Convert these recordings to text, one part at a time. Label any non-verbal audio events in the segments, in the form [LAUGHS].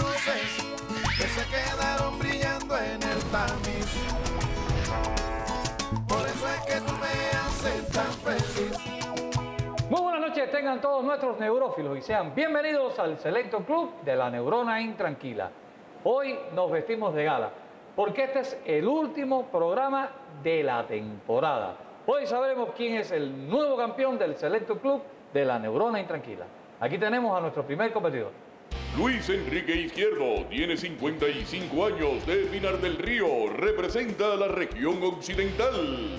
que se quedaron brillando en el tamiz. Por eso es que tú me haces tan feliz. Muy buenas noches, tengan todos nuestros neurófilos y sean bienvenidos al Selecto Club de la Neurona Intranquila. Hoy nos vestimos de gala, porque este es el último programa de la temporada. Hoy sabremos quién es el nuevo campeón del Selecto Club de la Neurona Intranquila. Aquí tenemos a nuestro primer competidor. Luis Enrique Izquierdo tiene 55 años de Pinar del Río, representa a la región occidental.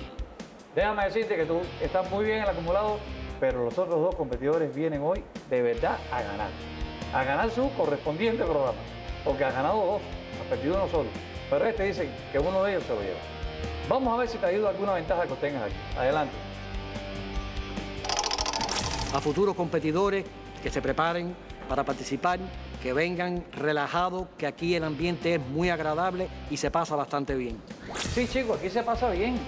Déjame decirte que tú estás muy bien en el acumulado, pero los otros dos competidores vienen hoy de verdad a ganar. A ganar su correspondiente programa. Porque ha ganado dos, ha perdido uno solo. Pero este dice que uno de ellos se lo lleva. Vamos a ver si te ayuda alguna ventaja que tengas aquí. Adelante. a futuros competidores que se preparen para participar, que vengan relajados, que aquí el ambiente es muy agradable y se pasa bastante bien. Sí, chicos, aquí se pasa bien.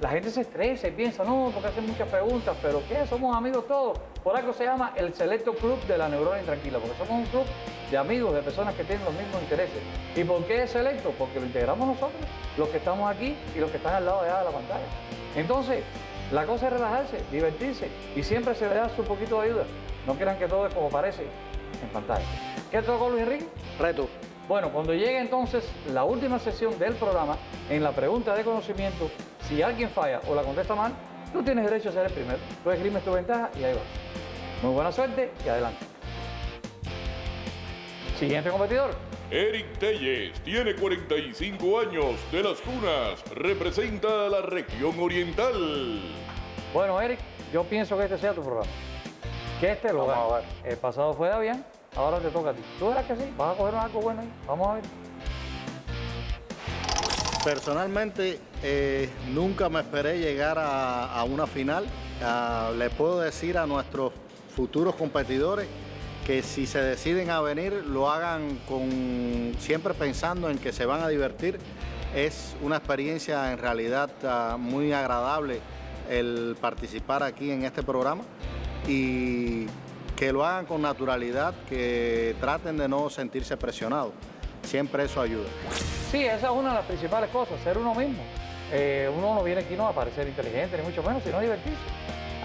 La gente se estresa y piensa, no, porque hacen muchas preguntas, pero ¿qué? Somos amigos todos. Por algo se llama el Selecto Club de la Neurona Intranquila, porque somos un club de amigos, de personas que tienen los mismos intereses. ¿Y por qué es selecto? Porque lo integramos nosotros, los que estamos aquí y los que están al lado de de la pantalla. Entonces, la cosa es relajarse, divertirse y siempre se le da su poquito de ayuda. No crean que todo es como parece en pantalla. ¿Qué tocó Luis Enrique? Reto. Bueno, cuando llegue entonces la última sesión del programa, en la pregunta de conocimiento, si alguien falla o la contesta mal, tú tienes derecho a ser el primero. Tú esgrimes tu ventaja y ahí vas. Muy buena suerte y adelante. Siguiente competidor. Eric Telles tiene 45 años de las Tunas, representa a la región oriental. Bueno, Eric, yo pienso que este sea tu programa. Que este lo Vamos a gane. El pasado fue de bien, ahora te toca a ti. ¿Tú verás que sí? ¿Vas a coger algo bueno ahí? Vamos a ver. Personalmente, eh, nunca me esperé llegar a, a una final. Ah, le puedo decir a nuestros futuros competidores que si se deciden a venir, lo hagan con siempre pensando en que se van a divertir. Es una experiencia en realidad ah, muy agradable el participar aquí en este programa y que lo hagan con naturalidad, que traten de no sentirse presionados. Siempre eso ayuda. Sí, esa es una de las principales cosas, ser uno mismo. Eh, uno no viene aquí no a parecer inteligente, ni mucho menos, sino a divertirse,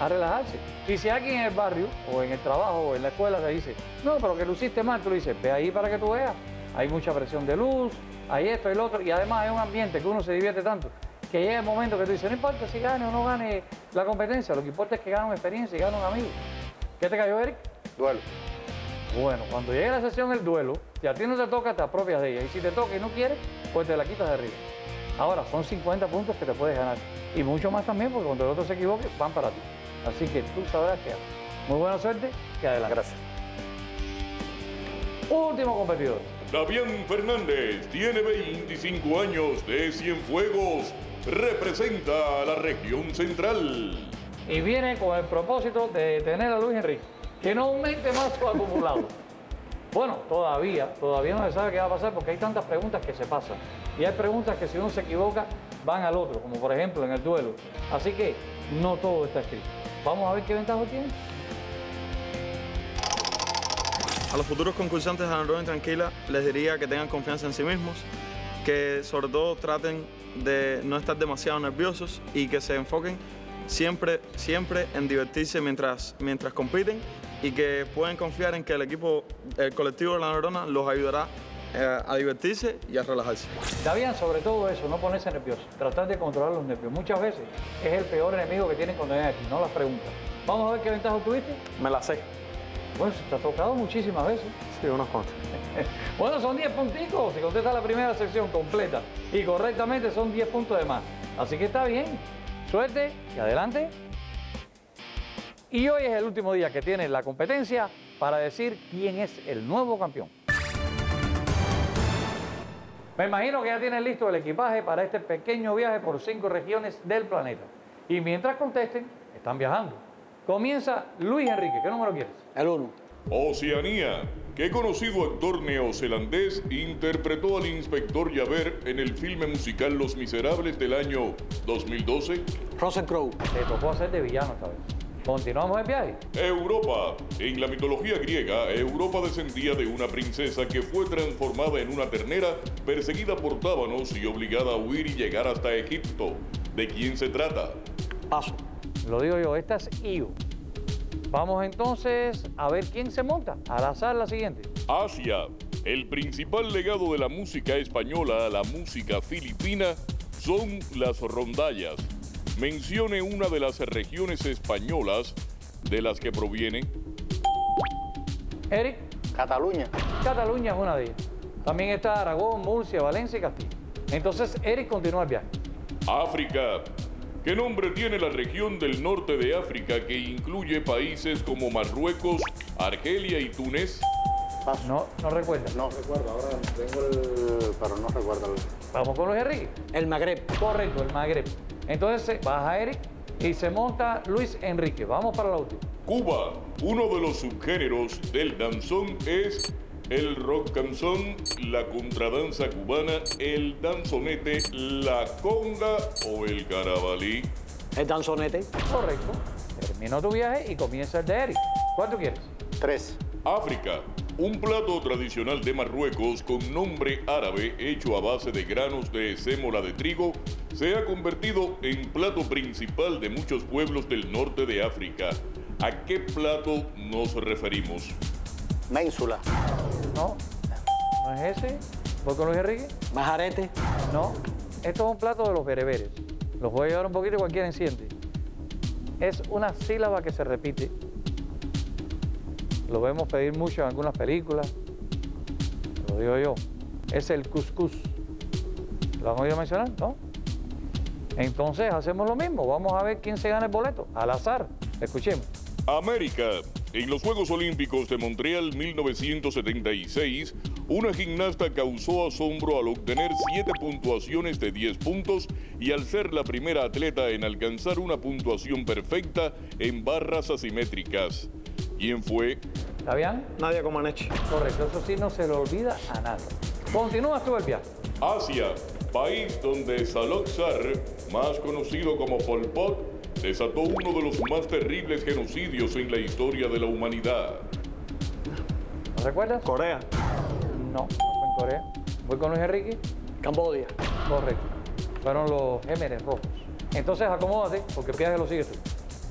a relajarse. Y si alguien en el barrio, o en el trabajo, o en la escuela te dice, no, pero que luciste mal, tú le dices, ve ahí para que tú veas. Hay mucha presión de luz, hay esto y lo otro, y además hay un ambiente que uno se divierte tanto, que llega el momento que tú dices, no importa si gane o no gane la competencia, lo que importa es que gane una experiencia y gane un amigo. ¿Qué te cayó, Eric? Duelo. Bueno, cuando llegue la sesión del duelo, si a ti no te toca, te apropias de ella. Y si te toca y no quieres, pues te la quitas de arriba. Ahora, son 50 puntos que te puedes ganar. Y mucho más también, porque cuando el otro se equivoque, van para ti. Así que tú sabrás qué hacer. Muy buena suerte y adelante. Gracias. Último competidor. Davián Fernández tiene 25 años de Cienfuegos, representa a la región central. Y viene con el propósito de tener a Luis Enrique, que no aumente más su acumulado. [LAUGHS] Bueno, todavía, todavía no se sabe qué va a pasar porque hay tantas preguntas que se pasan. Y hay preguntas que si uno se equivoca van al otro, como por ejemplo en el duelo. Así que no todo está escrito. Vamos a ver qué ventaja tiene. A los futuros concursantes de la Neurona Tranquila les diría que tengan confianza en sí mismos, que sobre todo traten de no estar demasiado nerviosos y que se enfoquen siempre, siempre en divertirse mientras, mientras compiten y que pueden confiar en que el equipo, el colectivo de la Neurona los ayudará eh, a divertirse y a relajarse. Bien, sobre todo eso, no ponerse nervioso, tratar de controlar los nervios. Muchas veces es el peor enemigo que tienen cuando vienen aquí, no las preguntas. Vamos a ver qué ventaja tuviste. Me la sé. Bueno, se te ha tocado muchísimas veces. Sí, unos cuantos. [LAUGHS] Bueno, son 10 punticos. Si contestas la primera sección completa y correctamente son 10 puntos de más. Así que está bien. Suerte y adelante. Y hoy es el último día que tiene la competencia para decir quién es el nuevo campeón. Me imagino que ya tienen listo el equipaje para este pequeño viaje por cinco regiones del planeta. Y mientras contesten, están viajando. Comienza Luis Enrique. ¿Qué número quieres? El uno. Oceanía. ¿Qué conocido actor neozelandés interpretó al inspector Javert en el filme musical Los Miserables del año 2012? Russell Crowe. Te tocó hacer de villano esta vez. Continuamos el viaje. Europa. En la mitología griega, Europa descendía de una princesa que fue transformada en una ternera, perseguida por tábanos y obligada a huir y llegar hasta Egipto. ¿De quién se trata? Paso. Lo digo yo, esta es Io. Vamos entonces a ver quién se monta. Al azar la siguiente. Asia. El principal legado de la música española a la música filipina son las rondallas. Mencione una de las regiones españolas de las que proviene. Eric, Cataluña. Cataluña es una de ellas. También está Aragón, Murcia, Valencia y Castilla. Entonces, Eric continúa el viaje. África. ¿Qué nombre tiene la región del norte de África que incluye países como Marruecos, Argelia y Túnez? Paso. No, no recuerda. No recuerdo, ahora tengo el... pero no recuerdo el... Vamos con Luis Enrique. El Magreb. Correcto, el Magreb. Entonces baja Eric y se monta Luis Enrique. Vamos para la última. Cuba. Uno de los subgéneros del danzón es el rock canzón, la contradanza cubana, el danzonete, la conga o el carabalí. El danzonete. Correcto. Terminó tu viaje y comienza el de Eric. ¿Cuánto quieres? Tres. África. Un plato tradicional de Marruecos con nombre árabe hecho a base de granos de sémola de trigo se ha convertido en plato principal de muchos pueblos del norte de África. ¿A qué plato nos referimos? Ménsula. No. ¿No es ese? ¿Voy con Luis Enrique? Majarete. No. Esto es un plato de los bereberes. Los voy a llevar un poquito y cualquiera enciende. Es una sílaba que se repite. Lo vemos pedir mucho en algunas películas. Lo digo yo. Es el cuscús. ¿Lo han oído mencionar? ¿No? Entonces hacemos lo mismo. Vamos a ver quién se gana el boleto. Al azar. Escuchemos. América. En los Juegos Olímpicos de Montreal 1976, una gimnasta causó asombro al obtener siete puntuaciones de 10 puntos y al ser la primera atleta en alcanzar una puntuación perfecta en barras asimétricas. ¿Quién fue? ¿Está bien? Nadia Comaneci. Correcto. Eso sí no se le olvida a nadie. Continúas tú el viaje. Asia, país donde Salok Sar, más conocido como Pol Pot, desató uno de los más terribles genocidios en la historia de la humanidad. ¿No recuerdas? Corea. No, no fue en Corea. Voy con Luis Enrique. Cambodia. Correcto. Fueron los Gémeres rojos. Entonces acomódate, porque el viaje lo sigues tú.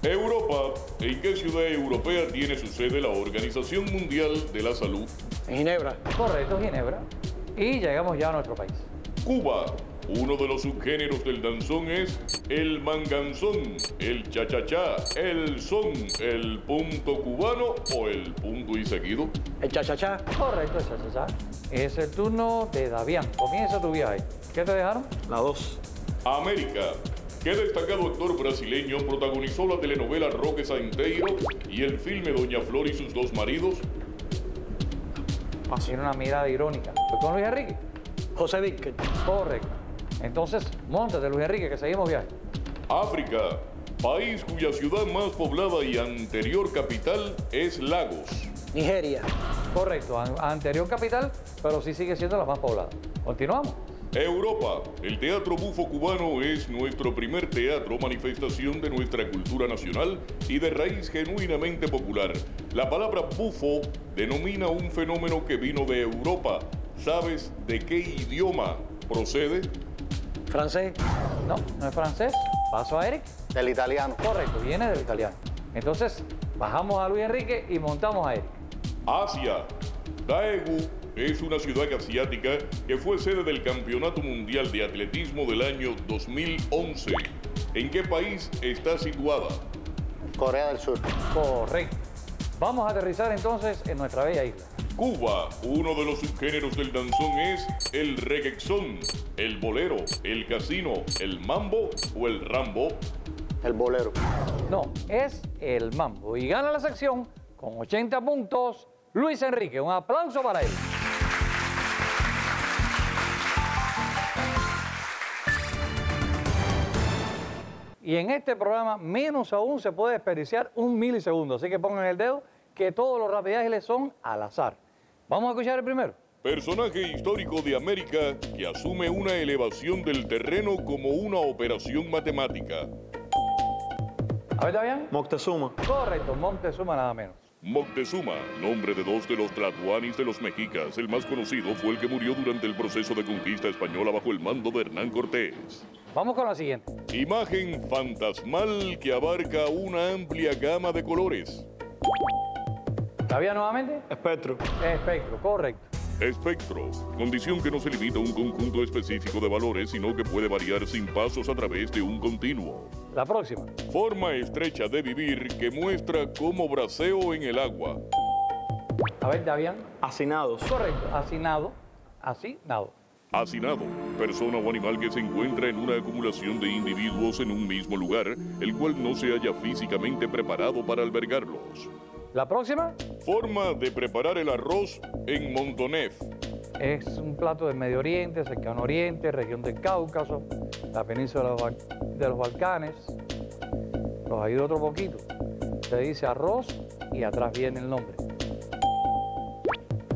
Europa, ¿en qué ciudad europea tiene su sede la Organización Mundial de la Salud? En Ginebra. Correcto, Ginebra. Y llegamos ya a nuestro país. Cuba, uno de los subgéneros del danzón es el manganzón, el cha-cha-cha, el son, el punto cubano o el punto y seguido. El chachachá. Correcto, cha. Es el turno de Davián. Comienza tu viaje. ¿Qué te dejaron? La 2. América. ¿Qué destacado actor brasileño protagonizó la telenovela Roque Santeiro y el filme Doña Flor y sus dos maridos? Tiene una mirada irónica. Voy con Luis Enrique. José Víctor. Correcto. Entonces, montate, Luis Enrique, que seguimos viaje. África. País cuya ciudad más poblada y anterior capital es Lagos. Nigeria. Correcto, an- anterior capital, pero sí sigue siendo la más poblada. Continuamos. Europa. El teatro bufo cubano es nuestro primer teatro manifestación de nuestra cultura nacional y de raíz genuinamente popular. La palabra bufo denomina un fenómeno que vino de Europa. ¿Sabes de qué idioma procede? Francés. No, no es francés. Paso a Eric. Del italiano. Correcto, viene del italiano. Entonces, bajamos a Luis Enrique y montamos a Eric. Asia. Daegu es una ciudad asiática que fue sede del Campeonato Mundial de Atletismo del año 2011. ¿En qué país está situada? Corea del Sur. Correcto. Vamos a aterrizar entonces en nuestra bella isla. Cuba, uno de los subgéneros del danzón es el reggaezón, el bolero, el casino, el mambo o el rambo. El bolero. No, es el mambo. Y gana la sección con 80 puntos Luis Enrique. Un aplauso para él. Y en este programa, menos aún se puede desperdiciar un milisegundo. Así que pongan el dedo que todos los rapidágiles son al azar. Vamos a escuchar el primero. Personaje histórico de América que asume una elevación del terreno como una operación matemática. A ver, Davián. Moctezuma. Correcto, Montezuma nada menos. Moctezuma, nombre de dos de los tlatoanis de los mexicas. El más conocido fue el que murió durante el proceso de conquista española bajo el mando de Hernán Cortés. Vamos con la siguiente. Imagen fantasmal que abarca una amplia gama de colores. Davián nuevamente. Espectro. Espectro, correcto. Espectro, condición que no se limita a un conjunto específico de valores, sino que puede variar sin pasos a través de un continuo. La próxima. Forma estrecha de vivir que muestra como braseo en el agua. A ver, Davián. Hacinados. Correcto. Hacinado. Hacinado. Hacinado, persona o animal que se encuentra en una acumulación de individuos en un mismo lugar, el cual no se haya físicamente preparado para albergarlos. La próxima Forma de preparar el arroz en Montonef. es un plato del Medio Oriente, cercano Oriente, región del Cáucaso, la península de los, Balcanes. Los ayudo otro poquito. Se dice arroz y atrás viene el nombre.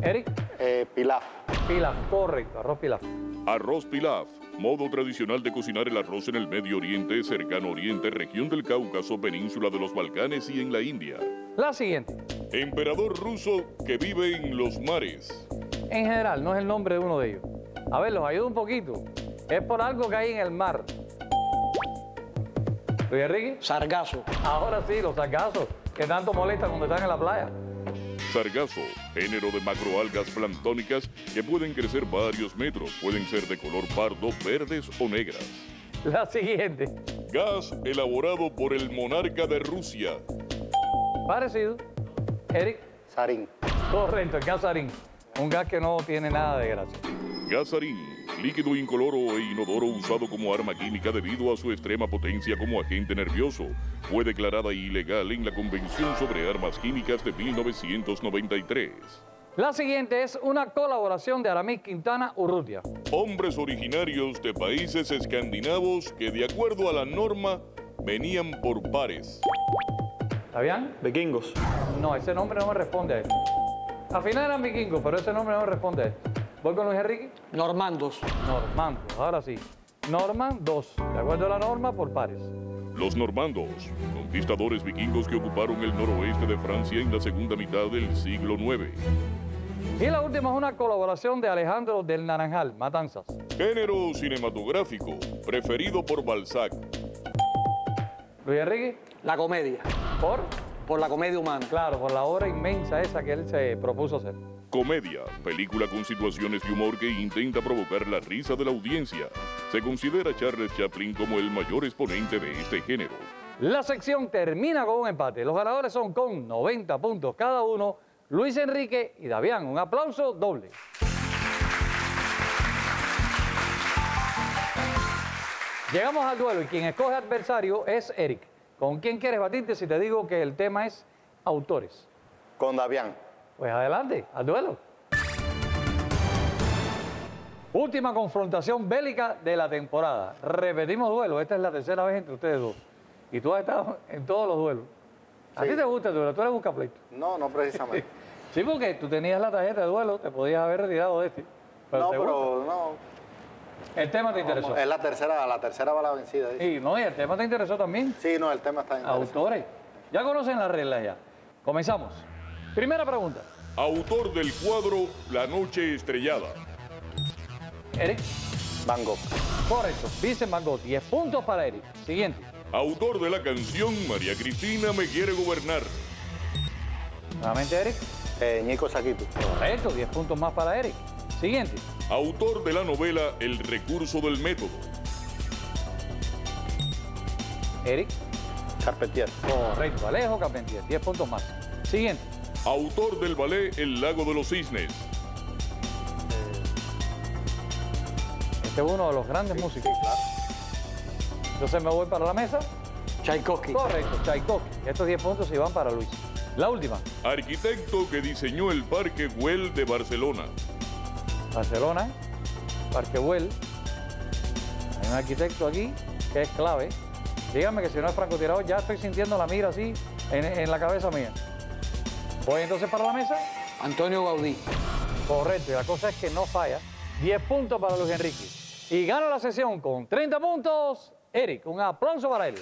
Eric, Eh, pilaf. pilaf, correcto, arroz pilaf. Arroz pilaf, modo tradicional de cocinar el arroz en el Medio Oriente, cercano Oriente, región del Cáucaso, península de los Balcanes y en la India. La siguiente. Emperador ruso que vive en los mares. En general, no es el nombre de uno de ellos. A ver, los ayudo un poquito. Es por algo que hay en el mar. Luis Enrique, Sargazo. ahora sí, los sargazos, que tanto molestan cuando están en la playa. Sargazo, género de macroalgas planctónicas que pueden crecer varios metros, pueden ser de color pardo, verdes o negras. La siguiente. Gas elaborado por el monarca de Rusia. Parecido. Eric, Sarín. correcto, el gasarín. Un gas que no tiene nada de gracia. Gasarín, líquido incoloro e inodoro usado como arma química debido a su extrema potencia como agente nervioso. Fue declarada ilegal en la Convención sobre Armas Químicas de 1993. La siguiente es una colaboración de Aramis Quintana Urrutia. Hombres originarios de países escandinavos que de acuerdo a la norma venían por pares. ¿Está bien? Vikingos. No, ese nombre no me responde a esto. Al final eran vikingos, pero ese nombre no me responde a esto. Voy con Luis Enrique. Normandos. Normando, ahora sí. Norman 2, de acuerdo a la norma, por pares. Los normandos, conquistadores vikingos que ocuparon el noroeste de Francia en la segunda mitad del siglo IX. Y la última es una colaboración de Alejandro del Naranjal, Matanzas. Género cinematográfico, preferido por Balzac. Luis Enrique, La comedia. Por, Por la comedia humana. claro, por la obra inmensa esa que él se propuso hacer. Comedia, película con situaciones de humor que intenta provocar la risa de la audiencia. Se considera a Charles Chaplin como el mayor exponente de este género. La sección termina con un empate. Los ganadores son con 90 puntos cada uno, Luis Enrique y Davián. Un aplauso doble. Llegamos al duelo y quien escoge adversario es Eric. ¿Con quién quieres batirte si te digo que el tema es autores? Con Davián. Pues adelante, al duelo. Última confrontación bélica de la temporada. Repetimos duelo. Esta es la tercera vez entre ustedes dos. Y tú has estado en todos los duelos. ¿A Sí. ti te gusta el duelo? Tú eres buscapleito. No, no precisamente. [LAUGHS] Sí, porque tú tenías la tarjeta de duelo, te podías haber retirado de este. Pero no, gusta. pero no. El tema te interesó. Es la tercera, la tercera va la vencida. dice. Y no, y el tema te interesó también. Sí, no, el tema está interesante. Autores. Ya conocen las reglas ya. Comenzamos. Primera pregunta. Autor del cuadro La Noche Estrellada. Eric. Van Gogh. Correcto. Vincent Van Gogh. 10 puntos para Eric. Siguiente. Autor de la canción María Cristina me quiere gobernar. Nuevamente Eric. Eh, Ñico Saquito. Correcto. 10 puntos más para Eric. Siguiente. Autor de la novela El recurso del método. Eric. Carpentier. Correcto. Alejo Carpentier. 10 puntos más. Siguiente. Autor del ballet El lago de los cisnes. Este es uno de los grandes músicos. Entonces me voy para la mesa. Tchaikovsky. Correcto. Tchaikovsky. Estos 10 puntos se van para Luis. La última. Arquitecto que diseñó el Parque Güell de Barcelona. Barcelona, Parque Güell. Hay un arquitecto aquí que es clave. Dígame que si no es francotirador, ya estoy sintiendo la mira así en, en la cabeza mía. Voy entonces para la mesa. Antonio Gaudí. Correcto, y la cosa es que no falla. 10 puntos para Luis Enrique. Y gana la sesión con 30 puntos. Eric, un aplauso para él.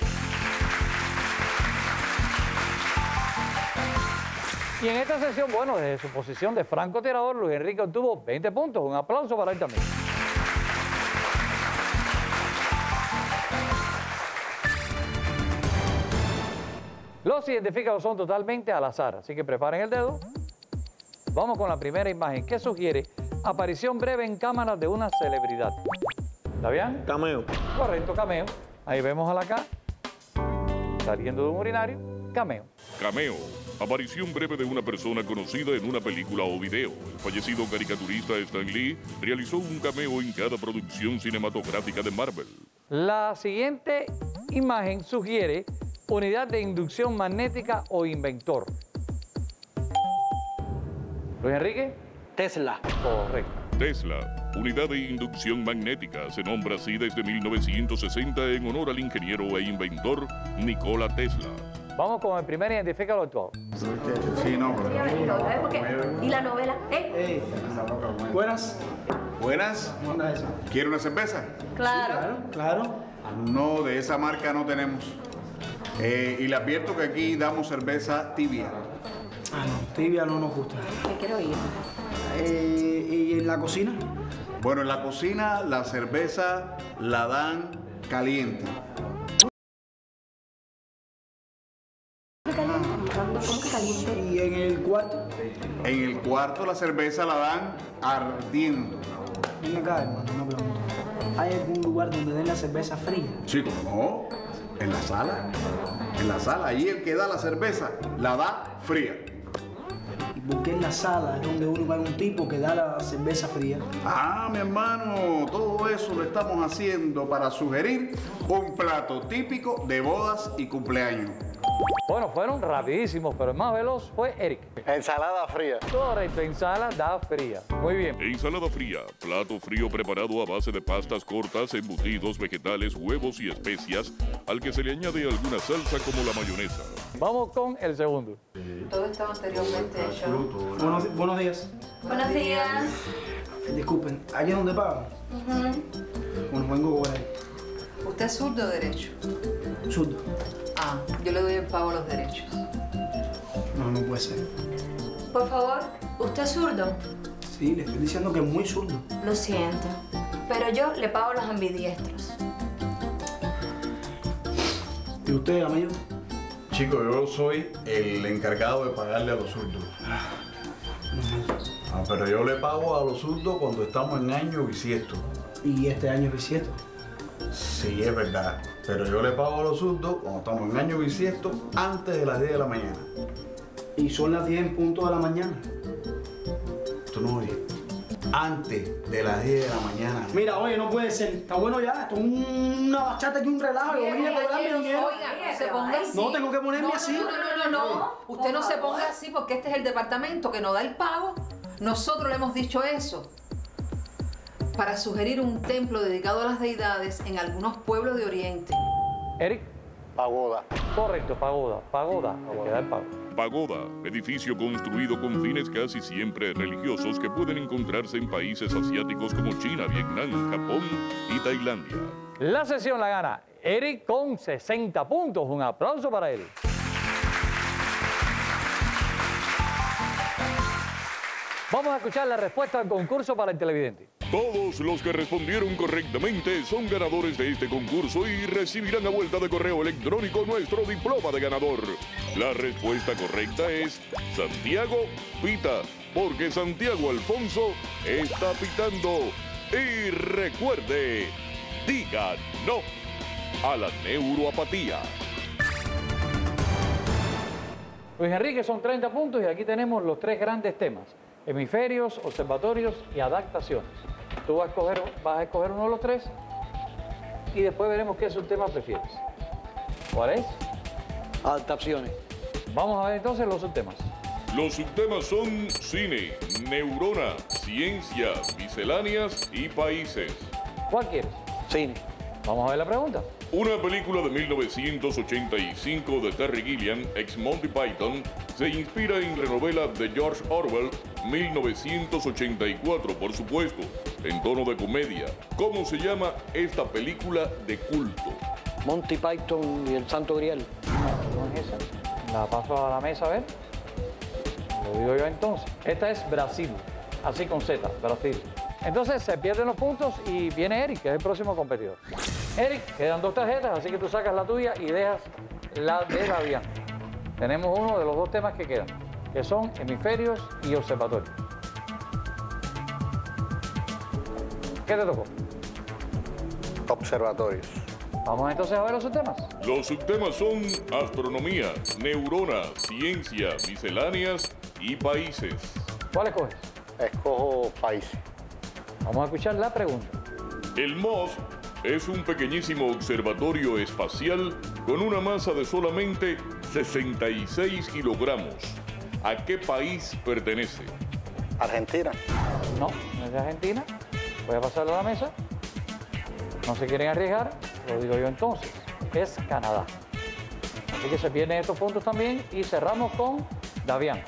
Y en esta sesión, bueno, desde su posición de francotirador, Luis Enrique obtuvo 20 puntos. Un aplauso para él también. Los identificados son totalmente al azar, así que preparen el dedo. Vamos con la primera imagen que sugiere aparición breve en cámara de una celebridad. ¿Está bien? Cameo. Correcto, cameo. Ahí vemos a la K saliendo de un urinario. Cameo. Cameo. Aparición breve de una persona conocida en una película o video. El fallecido caricaturista Stan Lee realizó un cameo en cada producción cinematográfica de Marvel. La siguiente imagen sugiere unidad de inducción magnética o inventor. Luis Enrique, Tesla. correcto. Tesla, unidad de inducción magnética, se nombra así desde 1960 en honor al ingeniero e inventor Nikola Tesla. Vamos con el primer identificador actual. Sí, no, pero-. ¿Y la novela? ¿Eh? Buenas. Buenas. ¿Quiere una cerveza? Claro. Claro. No, de esa marca no tenemos. Eh, y le advierto que aquí damos cerveza tibia. Ah, no, tibia no nos gusta. Me quiero ir. Eh, ¿Y en la cocina? Bueno, en la cocina la cerveza la dan caliente. En el cuarto la cerveza la dan ardiendo. Ven acá, hermano, una pregunta. ¿Hay algún lugar donde den la cerveza fría? Sí, ¿cómo no? En la sala. En la sala. Ahí el que da la cerveza la da fría. ¿Y por qué en la sala es donde uno va a un tipo que da la cerveza fría? Ah, mi hermano, todo eso lo estamos haciendo para sugerir un plato típico de bodas y cumpleaños. Bueno, fueron rapidísimos, pero el más veloz fue Eric. Ensalada fría. Correcto, ensalada fría. Muy bien. Ensalada fría, plato frío preparado a base de pastas cortas, embutidos, vegetales, huevos y especias, al que se le añade alguna salsa como la mayonesa. Vamos con el segundo. Todo estaba anteriormente hecho. Buenos, buenos días. Buenos días. Disculpen, ¿allí es donde pagan? Bueno, vengo por ahí. ¿Usted es zurdo o derecho? Zurdo. Ah, yo le doy el pago a los derechos. No, no puede ser. Por favor, ¿usted es zurdo? Sí, le estoy diciendo que es muy zurdo. Lo siento, pero yo le pago a los ambidiestros. ¿Y usted, amigo? Chico, yo soy el encargado de pagarle a los zurdos. Ah, pero yo le pago a los zurdos cuando estamos en año bisiesto. ¿Y este año es bisiesto? Sí, es verdad. Pero yo le pago a los zurdos cuando estamos en año bisiesto antes de las 10 de la mañana. Y son las 10 en punto de la mañana. Tú no oyes. Antes de las 10 de la mañana. Mira, oye, no puede ser. Está bueno ya. Esto es una bachata que un relajo. Yo vine a cobrarme dinero. Oiga, no se ponga así. No, tengo que ponerme No, así. No, no, no, no, no. Usted no se ponga así porque este es el departamento que no da el pago. Nosotros le hemos dicho eso. Para sugerir un templo dedicado a las deidades en algunos pueblos de Oriente. Eric, Pagoda. correcto, pagoda. Pagoda, el que da el pago. Pagoda, edificio construido con fines casi siempre religiosos que pueden encontrarse en países asiáticos como China, Vietnam, Japón y Tailandia. La sesión la gana Eric con 60 puntos. Un aplauso para él. Vamos a escuchar la respuesta al concurso para el televidente. Todos los que respondieron correctamente son ganadores de este concurso y recibirán a vuelta de correo electrónico nuestro diploma de ganador. La respuesta correcta es Santiago Pita, porque Santiago Alfonso está pitando. Y recuerde, diga no a la neuroapatía. Luis Enrique son 30 puntos y aquí tenemos los tres grandes temas. Hemisferios, observatorios y adaptaciones. Tú vas a escoger, vas a escoger uno de los tres y después veremos qué subtema prefieres. ¿Cuál es? Adaptaciones. Vamos a ver entonces los subtemas. Los subtemas son cine, neurona, ciencia, misceláneas y países. ¿Cuál quieres? Cine. Vamos a ver la pregunta. Una película de 1985 de Terry Gilliam, ex Monty Python, se inspira en la novela de George Orwell, 1984, por supuesto, en tono de comedia. ¿Cómo se llama esta película de culto? Monty Python y el Santo Grial. No es esa. La paso a la mesa a ver. Lo digo yo entonces. Esta es Brasil, así con Z, Brasil. Entonces se pierden los puntos y viene Eric, que es el próximo competidor. Eric, quedan dos tarjetas, así que tú sacas la tuya y dejas la de Davián. Tenemos uno de los dos temas que quedan, que son hemisferios y observatorios. ¿Qué te tocó? Observatorios. Vamos entonces a ver los subtemas. Los subtemas son astronomía, neurona, ciencia, misceláneas y países. ¿Cuál escoges? Escojo países. Vamos a escuchar la pregunta. El MOS es un pequeñísimo observatorio espacial con una masa de solamente 66 kilogramos. ¿A qué país pertenece? Argentina. No, no es de Argentina. Voy a pasarlo a la mesa. No se quieren arriesgar, lo digo yo entonces. Es Canadá. Así que se pierden estos puntos también y cerramos con Davián.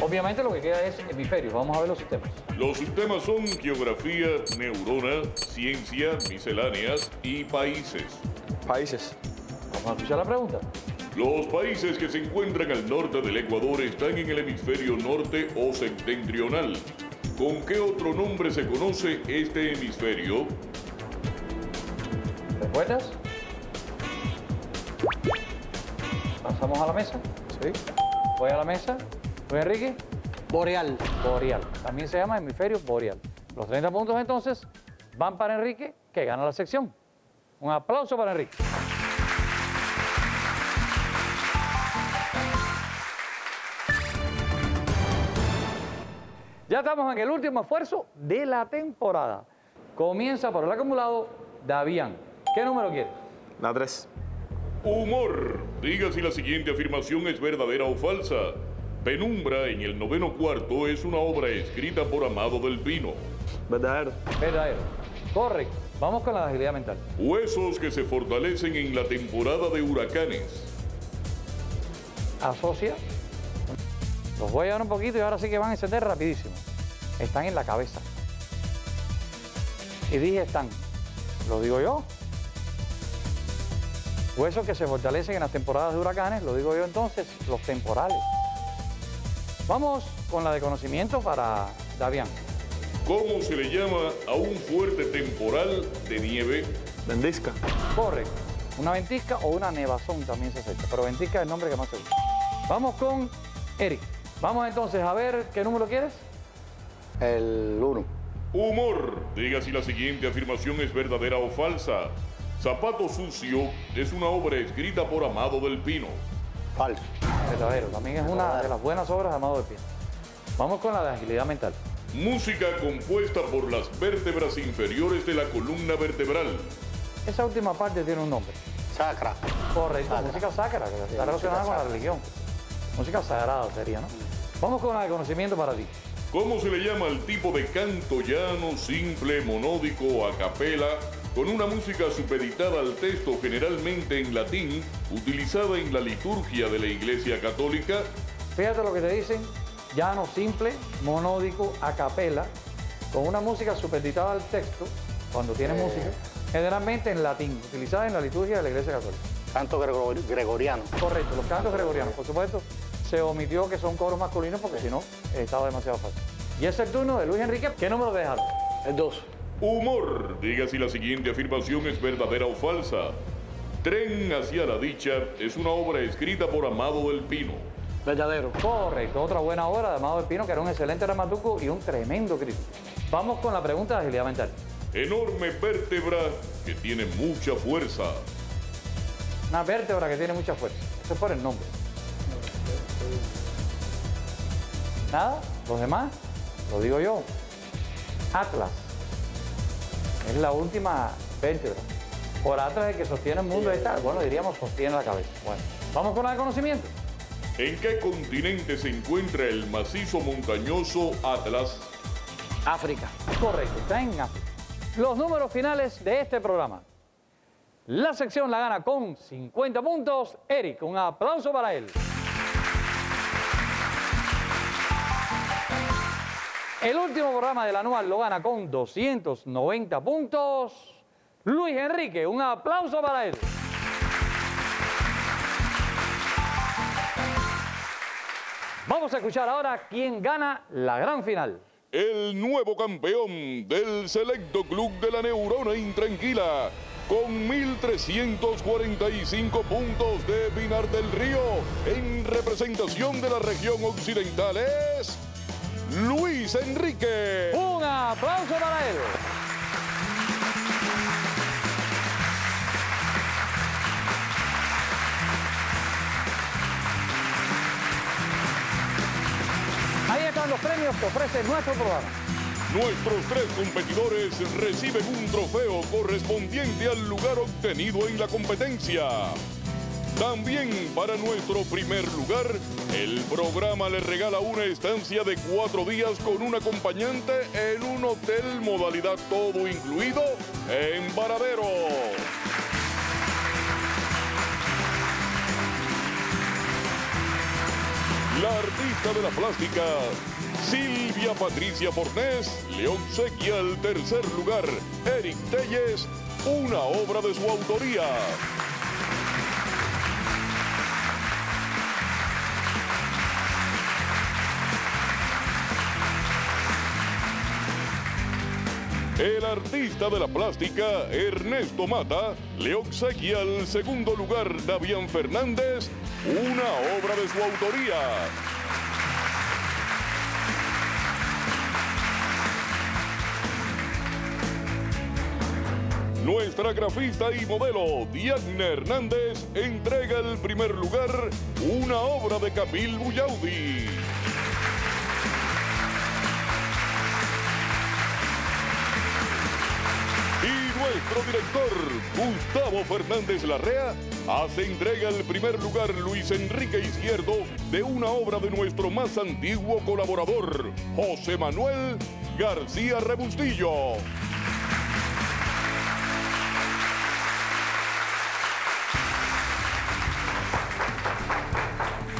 Obviamente lo que queda es hemisferio. Vamos a ver los sistemas. Los subtemas son geografía, neurona, ciencia, misceláneas y países. Países. Vamos a escuchar la pregunta. Los países que se encuentran al norte del Ecuador están en el hemisferio norte o septentrional. ¿Con qué otro nombre se conoce este hemisferio? ¿Respuestas? Pasamos a la mesa. Sí. Voy a la mesa. Luis Enrique. Boreal. Boreal. También se llama hemisferio boreal. Los 30 puntos entonces van para Enrique, que gana la sección. Un aplauso para Enrique. Ya estamos en el último esfuerzo de la temporada. Comienza por el acumulado Davián. ¿Qué número quieres? La 3. Humor. Diga si la siguiente afirmación es verdadera o falsa. Penumbra en el noveno cuarto es una obra escrita por Amado del Pino. Verdadero. Verdadero. Correcto. Vamos con la agilidad mental. Huesos que se fortalecen en la temporada de huracanes. Asocia. Los voy a llevar un poquito y ahora sí que van a encender rapidísimo. Están en la cabeza. Y dije están. Lo digo yo. Huesos que se fortalecen en las temporadas de huracanes, lo digo yo entonces, los temporales. Vamos con la de conocimiento para Davián. ¿Cómo se le llama a un fuerte temporal de nieve? Ventisca. Correcto. Una ventisca o una nevazón también se acepta, pero ventisca es el nombre que más se usa. Vamos con Eric. Vamos entonces a ver qué número quieres. El 1. Humor. Diga si la siguiente afirmación es verdadera o falsa. Zapato Sucio es una obra escrita por Amado del Pino. Falso. Verdadero. También es una de las buenas obras de Amado del Pino. Vamos con la de agilidad mental. Música compuesta por las vértebras inferiores de la columna vertebral. Esa última parte tiene un nombre. Sacra. Correcto, música sacra, que está relacionada con la religión. Música sagrada sería, ¿no? Vamos con la de conocimiento para ti. ¿Cómo se le llama al tipo de canto llano, simple, monódico o a capela, con una música supeditada al texto generalmente en latín, utilizada en la liturgia de la Iglesia Católica? Fíjate lo que te dicen, llano, simple, monódico, a capela, con una música supeditada al texto, cuando tiene Eh. música, generalmente en latín, utilizada en la liturgia de la Iglesia Católica. Canto gregor- gregoriano. Correcto, los cantos gregorianos, por supuesto, se omitió que son coros masculinos porque si no, estaba demasiado fácil. Y es el turno de Luis Enrique. ¿Qué número dejas? El 2. Humor. Diga si la siguiente afirmación es verdadera o falsa. Tren hacia la dicha es una obra escrita por Amado del Pino. Verdadero. Correcto, otra buena obra de Amado del Pino, que era un excelente dramaturgo y un tremendo crítico. Vamos con la pregunta de agilidad mental. Enorme vértebra que tiene mucha fuerza. Una vértebra que tiene mucha fuerza. Eso es por el nombre. Nada, los demás, lo digo yo. Atlas. Es la última vértebra. Por Atlas el que sostiene el mundo está, bueno, diríamos sostiene la cabeza. Bueno, vamos con de conocimiento. ¿En qué continente se encuentra el macizo montañoso Atlas? África. Correcto, está en África. Los números finales de este programa. La sección la gana con 50 puntos. Eric, un aplauso para él. El último programa del anual lo gana con 290 puntos. Luis Enrique, un aplauso para él. Vamos a escuchar ahora quién gana la gran final. El nuevo campeón del selecto club de la neurona intranquila con 1.345 puntos de Pinar del Río en representación de la región occidental es Luis Enrique. Un aplauso para él. Ahí están los premios que ofrece nuestro programa. Nuestros tres competidores reciben un trofeo correspondiente al lugar obtenido en la competencia. También para nuestro primer lugar, el programa le regala una estancia de cuatro días con un acompañante en un hotel modalidad todo incluido en Varadero. La artista de la plástica, Silvia Patricia Fornés, le obsequia el tercer lugar, Eric Telles, una obra de su autoría. El artista de la plástica, Ernesto Mata, le obsequia el segundo lugar, Davián Fernández, una obra de su autoría. Nuestra grafista y modelo, Diana Hernández, entrega el primer lugar, una obra de Capil Bullaudi. Nuestro director, Gustavo Fernández Larrea, hace entrega el primer lugar Luis Enrique Izquierdo de una obra de nuestro más antiguo colaborador, José Manuel García Rebustillo.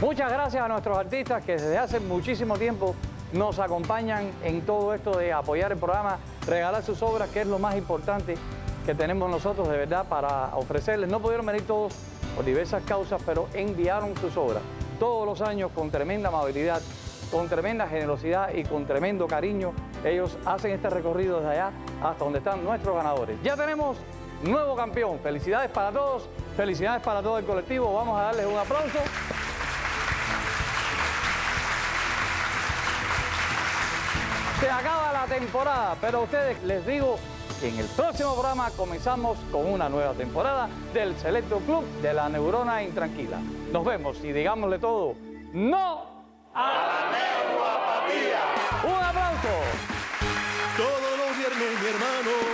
Muchas gracias a nuestros artistas que desde hace muchísimo tiempo nos acompañan en todo esto de apoyar el programa, regalar sus obras, que es lo más importante que tenemos nosotros de verdad para ofrecerles. No pudieron venir todos por diversas causas, pero enviaron sus obras todos los años con tremenda amabilidad, con tremenda generosidad y con tremendo cariño. Ellos hacen este recorrido desde allá hasta donde están nuestros ganadores. Ya tenemos nuevo campeón. Felicidades para todos, felicidades para todo el colectivo. Vamos a darles un aplauso. Se acaba la temporada, pero a ustedes les digo en el próximo programa comenzamos con una nueva temporada del Selecto Club de la Neurona Intranquila. Nos vemos y digámosle todo, ¡no a la neuropatía! ¡Un aplauso! Todos los viernes, mi hermano,